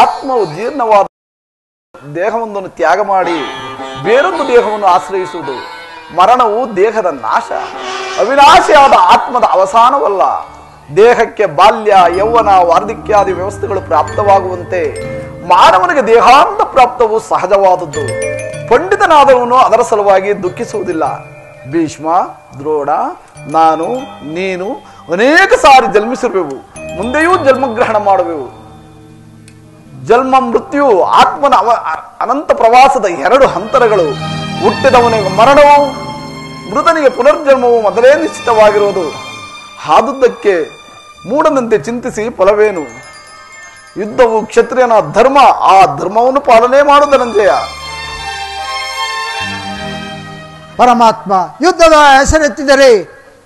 ಆತ್ಮ ಜೀರ್ಣವಾದ ದೇಹವೊಂದನ್ನು ತ್ಯಾಗ ಮಾಡಿ ಬೇರೊಂದು ದೇಹವನ್ನು ಆಶ್ರಯಿಸುವುದು ಮರಣವು ದೇಹದ ನಾಶ. ಅವಿನಾಶಿಯಾದ ಆತ್ಮದ ಅವಸಾನವಲ್ಲ. ದೇಹಕ್ಕೆ ಬಾಲ್ಯ, ಯೌವನ, ವಾರ್ಧಿಕ್ಯಾದಿ ವ್ಯವಸ್ಥೆಗಳು ಪ್ರಾಪ್ತವಾಗುವಂತೆ ಮಾನವನಿಗೆ ದೇಹಾಂತ ಪ್ರಾಪ್ತವು ಸಹಜವಾದದ್ದು. ಪಂಡಿತನಾದವನು ಅದರ ಸಲುವಾಗಿ ದುಃಖಿಸುವುದಿಲ್ಲ. ಭೀಷ್ಮ, ದ್ರೋಣ, ನಾನು, ನೀನು ಅನೇಕ ಸಾರಿ ಜನ್ಮಿಸಿರುವೆವು. ಮುಂದೆಯೂ ಜನ್ಮಗ್ರಹಣ ಮಾಡುವೆವು. ಜನ್ಮ ಮೃತ್ಯು, ಆತ್ಮನ ಅನಂತ ಪ್ರವಾಸದ ಎರಡು ಹಂತರಗಳು ಹುಟ್ಟಿದವನಿಗೆ ಮರಣವು ಮೃತನಿಗೆ ಪುನರ್ಜನ್ಮವು ಮೊದಲೇ ನಿಶ್ಚಿತವಾಗಿರುವುದು. ಹಾದುದಕ್ಕೆ ಮೂಡದಂತೆ ಚಿಂತಿಸಿ ಫಲವೇನು? ಯುದ್ಧವು ಕ್ಷತ್ರಿಯನ ಧರ್ಮ, ಆ ಧರ್ಮವನ್ನು ಪಾಲನೆ ಮಾಡು ಧನಂಜಯ ಪರಮಾತ್ಮ, ಯುದ್ಧದ ಹೆಸರೆತ್ತಿದರೆ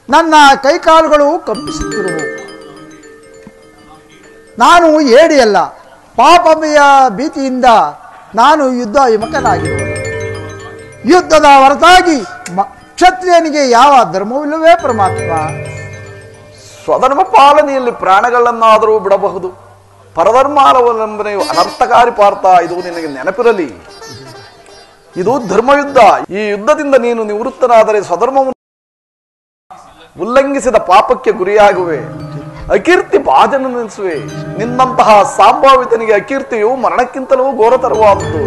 ನನ್ನ ಕೈಕಾಲುಗಳು ಕಂಪಿಸುತ್ತಿರುವು. ನಾನು ಏಡಿಯಲ್ಲ ಪಾಪಮೆಯ ಭೀತಿಯಿಂದ ನಾನು ಯುದ್ಧ ಯುವಕನಾಗಿರುವ ಯುದ್ಧದ ಹೊರತಾಗಿ ಕ್ಷತ್ರಿಯನಿಗೆ ಯಾವ ಧರ್ಮವಿಲ್ಲವೇ ಪರಮಾತ್ಮ? ಸ್ವಧರ್ಮ ಪಾಲನೆಯಲ್ಲಿ ಪ್ರಾಣಗಳನ್ನಾದರೂ ಬಿಡಬಹುದು. ಪರಧರ್ಮಾವಲಂಬನೆಯು ಅನರ್ಥಕಾರಿ ಪಾರ್ಥ, ಇದು ನಿನಗೆ ನೆನಪಿರಲಿ. ಇದು ಧರ್ಮಯುದ್ಧ. ಈ ಯುದ್ಧದಿಂದ ನೀನು ನಿವೃತ್ತನಾದರೆ ಸ್ವಧರ್ಮವನ್ನು ಉಲ್ಲಂಘಿಸಿದ ಪಾಪಕ್ಕೆ ಗುರಿಯಾಗುವೆ. ಅಕೀರ್ತಿ ಭಾಜನೆನಿಸುವೆ ನಿನ್ನಂತಹ ಸಂಭಾವಿತನಿಗೆ ಅಕೀರ್ತಿಯು ಮರಣಕ್ಕಿಂತಲೂ ಘೋರತರವಾದದ್ದು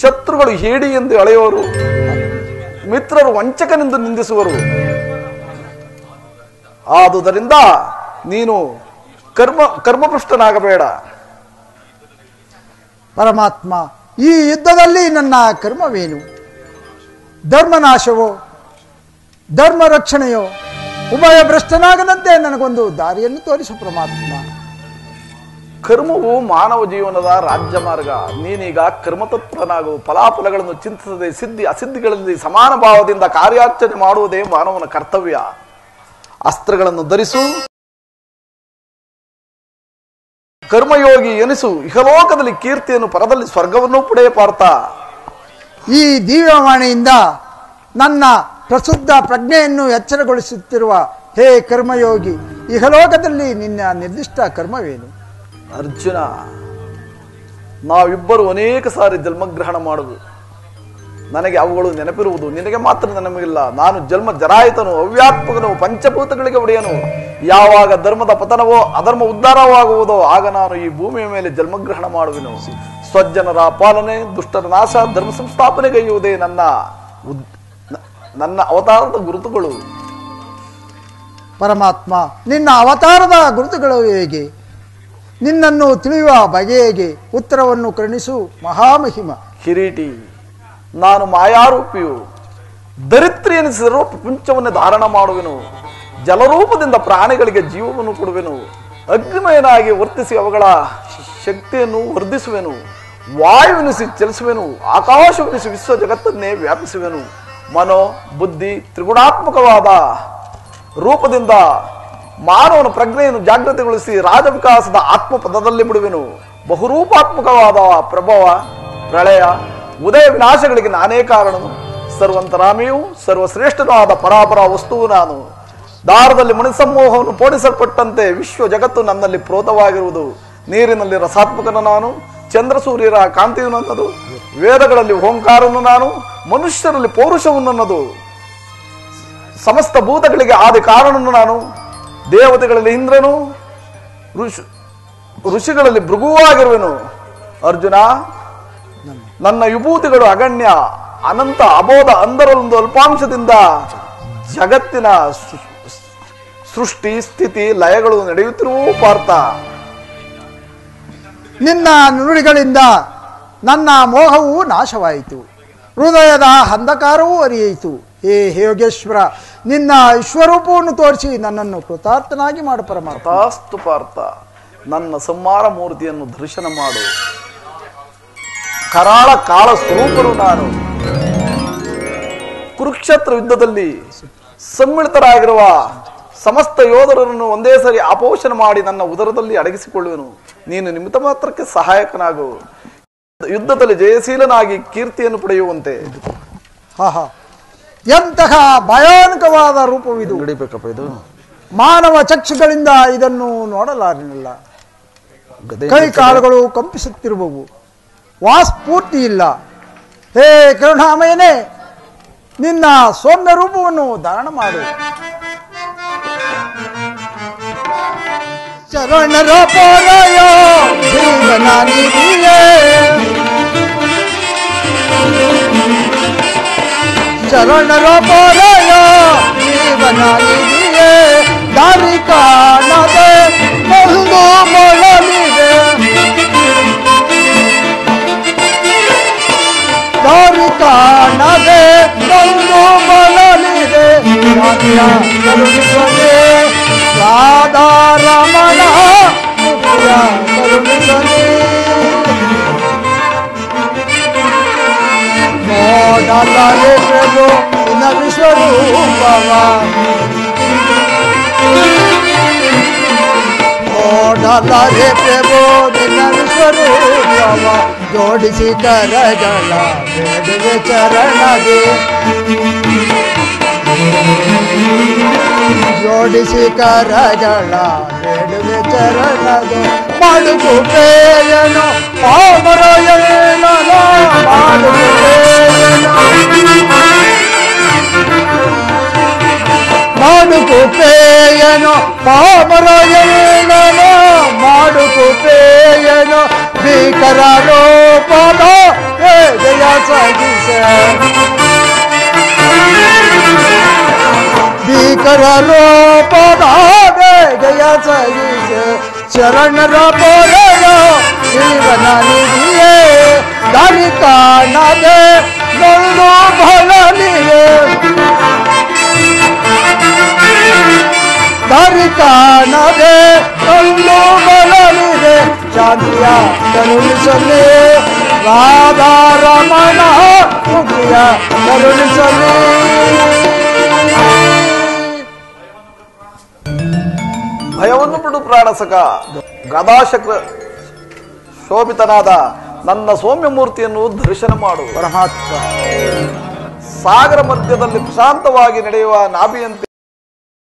ಶತ್ರುಗಳು ಹೇಡಿ ಎಂದು ಎಳೆಯುವರು ಮಿತ್ರರು ವಂಚಕನೆಂದು ನಿಂದಿಸುವರು. ಆದುದರಿಂದ ನೀನು ಕರ್ಮ, ಕರ್ಮಪೃಷ್ಟನಾಗಬೇಡ. ಪರಮಾತ್ಮ, ಈ ಯುದ್ಧದಲ್ಲಿ ನನ್ನ ಕರ್ಮವೇನು? ಧರ್ಮನಾಶವೋ? ಧರ್ಮ ರಕ್ಷಣೆಯೋ ಉಭಯ ಭ್ರಷ್ಟನಾಗದಂತೆ ನನಗೊಂದು ದಾರಿಯನ್ನು ತೋರಿಸು ಪರಮಾತ್ಮ. ಕರ್ಮವು ಮಾನವ ಜೀವನದ ರಾಜ್ಯ ಮಾರ್ಗ. ನೀನೀಗ ಕರ್ಮತತ್ವನಾಗು ಫಲಾಫಲಗಳನ್ನು ಚಿಂತಿಸದೆ ಸಿದ್ಧಿ, ಅಸಿದ್ಧಿಗಳಲ್ಲಿ ಸಮಾನ ಭಾವದಿಂದ ಕಾರ್ಯಾಚರಣೆ ಮಾಡುವುದೇ ಮಾನವನ ಕರ್ತವ್ಯ. ಅಸ್ತ್ರಗಳನ್ನು ಧರಿಸು. ಕರ್ಮಯೋಗಿ ಎನಿಸು. ಇಹಲೋಕದಲ್ಲಿ ಕೀರ್ತಿಯನ್ನು ಪರದಲ್ಲಿ ಸ್ವರ್ಗವನ್ನು ಪಡೆಯ ಪಾರ್ಥ. ಈ ದಿವ್ಯವಾಣಿಯಿಂದ ನನ್ನ ಪ್ರಸುದ್ಧ ಪ್ರಜ್ಞೆಯನ್ನು ಎಚ್ಚರಗೊಳಿಸುತ್ತಿರುವ ಹೇ ಕರ್ಮಯೋಗಿ, ಇಹಲೋಕದಲ್ಲಿ ನಿನ್ನ ನಿರ್ದಿಷ್ಟ ಕರ್ಮವೇನು? ಅರ್ಜುನ, ನಾವಿಬ್ಬರು ಅನೇಕ ಸಾರಿ ಜನ್ಮಗ್ರಹಣ ಮಾಡುವುದು ನನಗೆ ಅವುಗಳು ನೆನಪಿರುವುದು, ನಿನಗೆ ಮಾತ್ರ ನೆನಪಿಲ್ಲ. ನಾನು ಜನ್ಮ ಜರಾಯಿತನು ಅವ್ಯಾತ್ಮಕನು ಪಂಚಭೂತಗಳಿಗೆ ಒಡೆಯನು. ಯಾವಾಗ ಧರ್ಮದ ಪತನವೋ, ಅಧರ್ಮ ಉದ್ಧಾರವಾಗುವುದೋ, ಆಗ ನಾನು ಈ ಭೂಮಿಯ ಮೇಲೆ ಜನ್ಮಗ್ರಹಣ ಮಾಡುವೆನು. ಸ್ವಜ್ಜನರ ಪಾಲನೆ, ದುಷ್ಟರ ನಾಶ, ಧರ್ಮ ಸಂಸ್ಥಾಪನೆಗೈಯುವುದೇ ನನ್ನ ನನ್ನ ಅವತಾರದ ಗುರುತುಗಳು. ಪರಮಾತ್ಮ, ನಿನ್ನ ಅವತಾರದ ಗುರುತುಗಳು ಹೇಗೆ? ನಿನ್ನನ್ನು ತಿಳಿಯುವ ಬಗೆಗೆ ಉತ್ತರವನ್ನು ಕರುಣಿಸು ಮಹಾಮಹಿಮ. ಕಿರೀಟಿ, ನಾನು ಮಾಯಾರೂಪಿಯು, ದರಿದ್ರಿ ಎನಿಸಿದರೂ ಪ್ರಪಂಚವನ್ನು ಧಾರಣ ಮಾಡುವೆನು. ಜಲರೂಪದಿಂದ ಪ್ರಾಣಿಗಳಿಗೆ ಜೀವವನ್ನು ಕೊಡುವೆನು. ಅಗ್ನಿಮಯನಾಗಿ ವರ್ತಿಸಿ ಅವುಗಳ ಶಕ್ತಿಯನ್ನು ವರ್ಧಿಸುವೆನು. ವಾಯುವೆನಿಸಿ ಚಲಿಸುವೆನು. ಆಕಾಶವೆನಿಸಿ ವಿಶ್ವ ಜಗತ್ತನ್ನೇ ವ್ಯಾಪಿಸುವೆನು. ಮನೋ ಬುದ್ಧಿ ತ್ರಿಗುಣಾತ್ಮಕವಾದ ರೂಪದಿಂದ ಮಾನವನ ಪ್ರಜ್ಞೆಯನ್ನು ಜಾಗೃತಿಗೊಳಿಸಿ ರಾಜವಿಕಾಸದ ಆತ್ಮ ಪದದಲ್ಲಿ ಬಿಡುವೆನು. ಬಹುರೂಪಾತ್ಮಕವಾದ ಪ್ರಭಾವ, ಪ್ರಳಯ, ಉದಯ ವಿನಾಶಗಳಿಗೆ ನಾನೇ ಕಾರಣನು. ಸರ್ವಂತರಾಮಿಯೂ ಸರ್ವಶ್ರೇಷ್ಠನಾದ ಪರಾಪರ ವಸ್ತುವು ನಾನು. ದಾರದಲ್ಲಿ ಮಣಿಸಮೂಹವನ್ನು ಪೋಣಿಸಲ್ಪಟ್ಟಂತೆ ವಿಶ್ವ ಜಗತ್ತು ನನ್ನಲ್ಲಿ ಪ್ರೋತವಾಗಿರುವುದು. ನೀರಿನಲ್ಲಿ ರಸಾತ್ಮಕನ ನಾನು, ಚಂದ್ರ ಸೂರ್ಯರ ಕಾಂತಿಯು ನನ್ನದು, ವೇದಗಳಲ್ಲಿ ಓಂಕಾರನು ನಾನು, ಮನುಷ್ಯರಲ್ಲಿ ಪೌರುಷವು ನನ್ನದು. ಸಮಸ್ತ ಭೂತಗಳಿಗೆ ಆದಿ ಕಾರಣನು ನಾನು. ದೇವತೆಗಳಲ್ಲಿ ಇಂದ್ರನು, ಋಷಿ, ಋಷಿಗಳಲ್ಲಿ ಭೃಗುವಾಗಿರುವೆನು. ಅರ್ಜುನ, ನನ್ನ ವಿಭೂತಿಗಳು ಅಗಣ್ಯ, ಅನಂತ, ಅಬೋಧ ಅಂದರಲ್ಲೊಂದು ಅಲ್ಪಾಂಶದಿಂದ ಜಗತ್ತಿನ ಸೃಷ್ಟಿ, ಸ್ಥಿತಿ, ಲಯಗಳು ನಡೆಯುತ್ತಿರುವ ಪಾರ್ಥ. ನಿನ್ನ ನುಡಿಗಳಿಂದ ನನ್ನ ಮೋಹವು ನಾಶವಾಯಿತು. ಹೃದಯದ ಅಂಧಕಾರವೂ ಅರಿಯಿತು. ಹೇ ಯೋಗೇಶ್ವರ ನಿನ್ನ ವಿಶ್ವರೂಪವನ್ನು ತೋರಿಸಿ ನನ್ನನ್ನು ಕೃತಾರ್ಥನಾಗಿ ಮಾಡು ಪರಮಾರ್ಥಾಸ್ತು ಪಾರ್ಥ ನನ್ನ ಸಂಹಾರ ಮೂರ್ತಿಯನ್ನು ದರ್ಶನ ಮಾಡು. ಕರಾಳ ಕಾಳ ಸ್ವರೂಪರು ನಾನು. ಕುರುಕ್ಷೇತ್ರ ಯುದ್ಧದಲ್ಲಿ ಸಮ್ಮಿಳಿತರಾಗಿರುವ ಸಮಸ್ತ ಯೋಧರನ್ನು ಒಂದೇ ಸರಿ ಅಪೋಷಣ ಮಾಡಿ ನನ್ನ ಉದರದಲ್ಲಿ ಅಡಗಿಸಿಕೊಳ್ಳುವೆನು. ನೀನು ನಿಮಿತ್ತ ಮಾತ್ರಕ್ಕೆ ಸಹಾಯಕನಾಗು. ಯುದ್ಧದಲ್ಲಿ ಜಯಶೀಲನಾಗಿ ಕೀರ್ತಿಯನ್ನು ಪಡೆಯುವಂತೆ. ಹಾ ಹಾ. ಎಂತಹ ಭಯಾನಕವಾದ ರೂಪವಿದು. ನಡಿಬೇಕಪ್ಪ ಇದು. ಮಾನವ ಚಕ್ಷುಗಳಿಂದ ಇದನ್ನು ನೋಡಲಾರಲಿಲ್ಲ ಕೈ ಕಾಲುಗಳು ಕಂಪಿಸುತ್ತಿರುವವು. ವಾಸ್ಫೂರ್ತಿ ಇಲ್ಲ. ಹೇ ಕರುಣಾಮಯನೇ ನಿನ್ನ ಸೌಮ್ಯ ರೂಪವನ್ನು ಧಾರಣ ಮಾಡು. ಚರಣ ಪರಯ ಜೀವನ चरण रो बना लीजिए दारिका नदे बंधु बोलो लीजिए। नदे बंधु बोलो लीजिए। ಕರುಣಿಸದೆ ನೋಡಲಾರೆ ಪ್ರಭು ನಿನ್ನ ವಿಶ್ವರೂಪವ ನೋಡಲಾರೆ ಪ್ರಭು ನಿನ್ನ ವಿಶ್ವರೂಪವ ಜೋಡಿಸಿ ಕರಗಳ ಬೇಡುವೆ ಚರಣಗೆ ಜೋಡಿಸಿ ಕರಗಳ ಬೇಡುವೆ ಚರಣಗೆ ಮಾಡುಕು ಪೇಯನು ಪಾಮರಯನ ಮಾಡುಕು ಪೇಯನು ಮಾಡುಕು ಪೇಯನು ಪಾಮರಯನ ಮಾಡುಕು ಪೇಯನು ಭೀಕರ ಲೋಪದ ಹೇಗೆಯ ಸಗಿಸ ಭೀಕರ ಲೋಪದ ಬೇಗೆಯ ಸಹಿಸೆ ಶರಣರ ಪೊರೆಯ ಜೀವನ ನಿಧಿಯೇ ದಾರಿ ಕಾಣದೆ ನೊಂದು ಭಲನಿಯೇ ದಾರಿ ಕಾಣದೆ ನೊಂದು ಬಲನಿದೆ ಶಾಂತಿಯ ಕರುಣಿಸಲಿ ರಾಧಾರಮಣ ಮುಗಿಯ ಕರುಣಿಸಲಿ ಭಯವನ್ನು ಬಿಡು ಪ್ರಾಣಸಕ ಗದಾಶಕ್ರ ಶೋಭಿತನಾದ ನನ್ನ ಸೌಮ್ಯಮೂರ್ತಿಯನ್ನು ದರ್ಶನ ಮಾಡು. ಪರಮಾತ್ಮ. ಸಾಗರ ಮಧ್ಯದಲ್ಲಿ ಪ್ರಶಾಂತವಾಗಿ ನಡೆಯುವ ನಾಭಿಯಂತೆ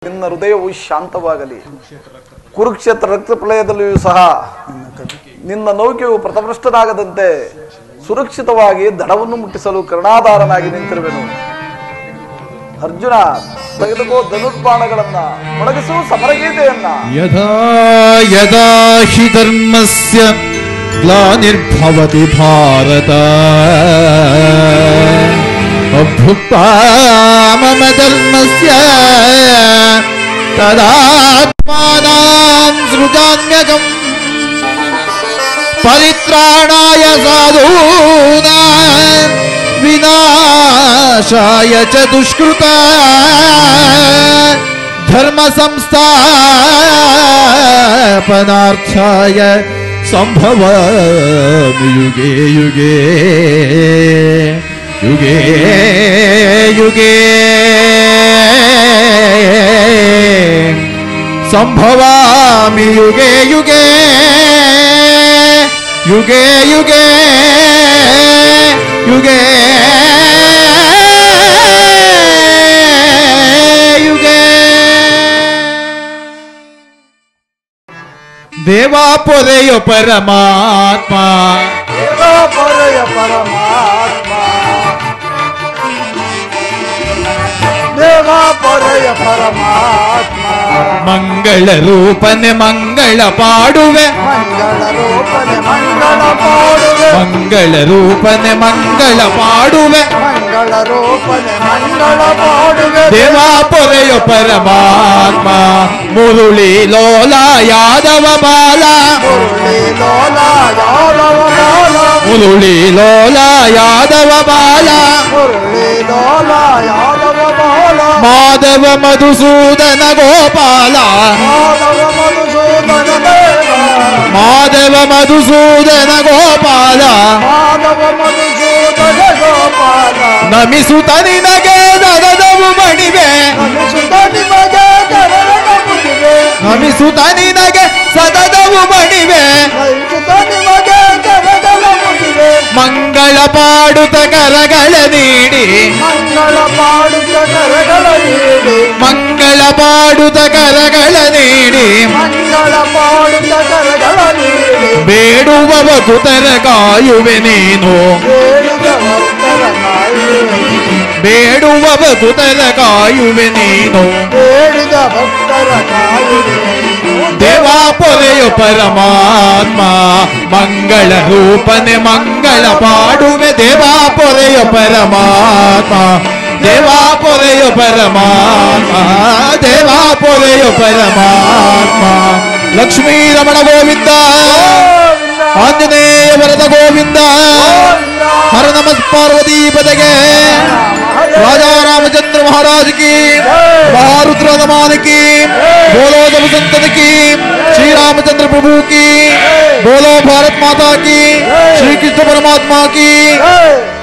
ನಿನ್ನ ಹೃದಯವು ಶಾಂತವಾಗಲಿ. ಕುರುಕ್ಷೇತ್ರ ರಕ್ತ ಪ್ರಲಯದಲ್ಲಿಯೂ ಸಹ ನಿನ್ನ ನೌಕೆಯು ಪ್ರಥಮೃಷ್ಟನಾಗದಂತೆ ಸುರಕ್ಷಿತವಾಗಿ ದಡವನ್ನು ಮುಟ್ಟಿಸಲು ಕರ್ಣಾಧಾರನಾಗಿ ನಿಂತಿರುವೆನು. ಅರ್ಜುನ ತೆಗೆದುಕೋ ಧನುರ್ಬಾಣಗಳನ್ನ ಮೊಳಗಿಸು ಸಮರಗೀತೆಯನ್ನ. ಯದಾ ಯದಾ ಹಿ ಧರ್ಮಸ್ಯ ग्लानिर्भवति भारत। अभुक्ता मम धर्मस्य तदात्मानां सृजाम्यकम् परित्राणाय साधूनां विनाशाय च दुष्कृता। धर्म संस्थापनार्थाय सम्भवामि युगे युगे युगे युगे सम्भवामि युगे युगे युगे युगे युगे युगे ದೇವಾ ಪೊರೆಯೋ ಪರಮಾತ್ಮ ದೇವ ಪೊರೆಯ ಪರಮಾತ್ಮ ದೇವ ಪೊರೆಯ ಪರಮಾತ್ಮ ಮಂಗಳ ರೂಪನೆ ಮಂಗಳ ಪಾಡುವೆ ಮಂಗಳ ರೂಪನೆ ಮಂಗಳ ಮಾಡುವೆ ಮಂಗಳ ರೂಪನೆ ಮಂಗಳ ಪಾಡುವೆ मंगल रूपन मंगल परमात्मा मुरली लोला यादव बाला मुरली लोला यादव बाला माधव मधुसूदन गोपाला माधव मधुसूदन माधव मधुसूदन गोपाला माधव मधुसूदन गोपाला ನಮಿಸುತ್ತ ನಿನಗೆ ದಗದವು ಮಣಿವೆ. ನಮಿಸುತ್ತ ನಿನಗೆ ಸದದವು ಮಣಿವೆ. ಮಂಗಳ ಪಾಡುತ್ತ ಕರಗಳ ನೀಡಿ. ಮಂಗಳ ಪಾಡುತ್ತ ಕರಗಳ ನೀಡಿ. ಬೇಡುವ ಭಕ್ತರ ಕಾಯುವೆ ನೀನು. ಬೇಡುವ ಭಕ್ತರ ಕಾಯುವೆ ನೀನು ಬೇಡಿದ ಭಕ್ತರ ಕಾಯುವೆ ದೇವಾ ಪೊರೆಯು ಪರಮಾತ್ಮ ಮಂಗಳ ರೂಪನೆ ಮಂಗಳ ಪಾಡುವೆ ದೇವಾ ಪೊರೆಯು ಪರಮಾತ್ಮ ದೇವಾ ಪೊರೆಯು ಪರಮಾತ್ಮ ದೇವಾ ಪೊರೆಯು ಪರಮಾತ್ಮ ಲಕ್ಷ್ಮೀ ರಮಣ ಗೋವಿಂದ, ಆಂಜನೇಯ ವರದ ಗೋವಿಂದ ಹರ ನಮ ಪಾರ್ವತಿ ಪದಗೆ राजा रामचंद्र महाराज की महारुद्र भगवान की, बोलो जब संतन की, श्री रामचंद्र प्रभु की, बोलो भारत माता की, श्री कृष्ण परमात्मा की।